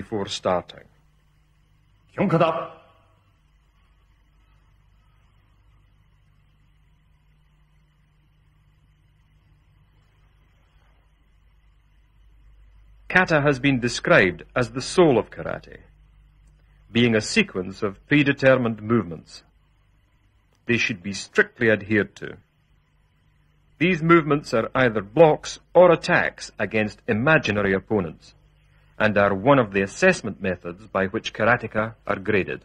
before starting. Junker. Kata has been described as the soul of karate, being a sequence of predetermined movements. They should be strictly adhered to. These movements are either blocks or attacks against imaginary opponents and are one of the assessment methods by which karateka are graded.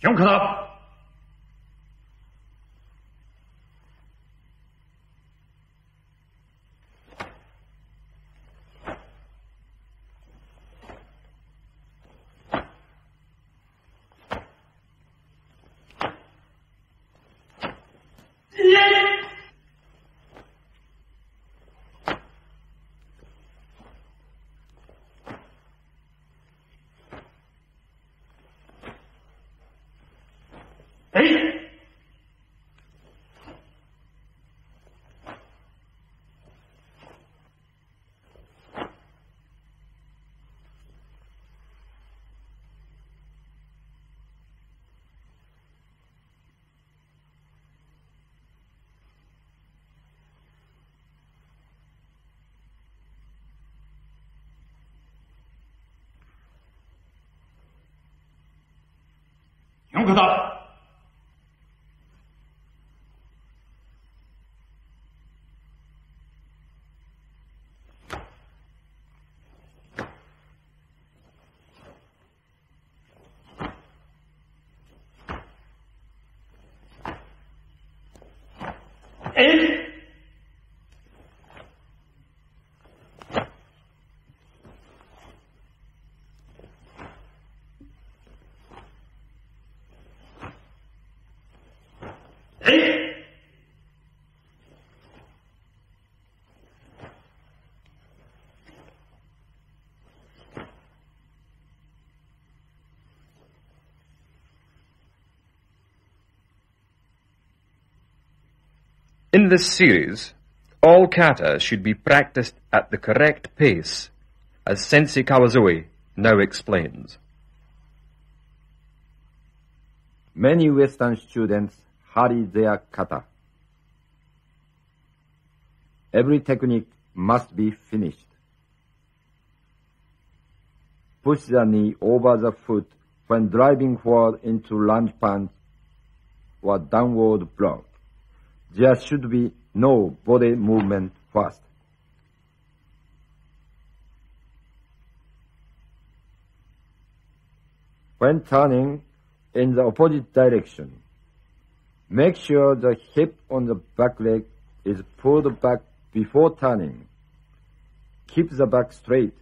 有可能看不到。哎！In this series, all kata should be practiced at the correct pace, as Sensei Kawasoe now explains. Many Western students hurry their kata. Every technique must be finished. Push the knee over the foot when driving forward into lunge punch or downward block. There should be no body movement first. When turning in the opposite direction, make sure the hip on the back leg is pulled back before turning. Keep the back straight